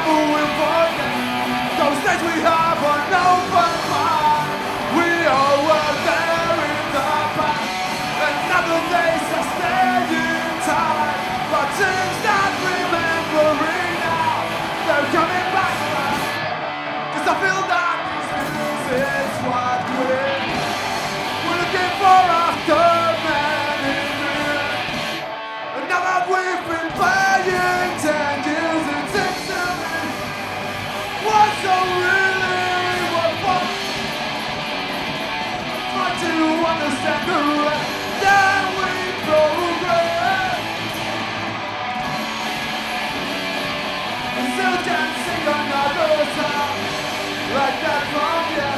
devil will find understand the way we progress. Still dancing like that.